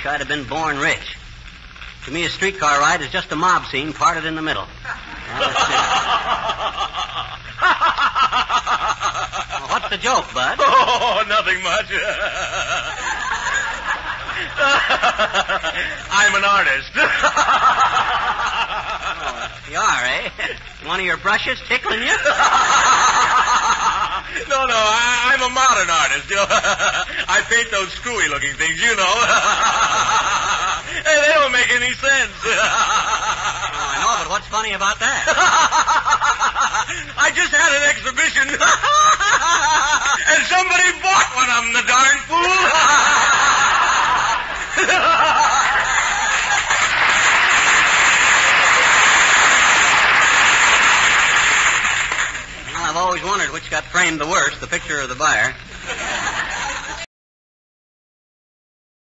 wish I'd have been born rich. To me, a streetcar ride is just a mob scene parted in the middle. Well, what's the joke, Bud? Oh, nothing much. I'm an artist. Oh, you are, eh? One of your brushes tickling you? no, no, I, I'm a modern artist. I paint those screwy-looking things, you know. hey, they don't make any sense. Oh, I know, but what's funny about that? I just had an exhibition, and somebody bought one of them, the darn fool. I've always wondered which got framed the worst, the picture or the buyer.